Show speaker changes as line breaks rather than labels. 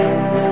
Amen.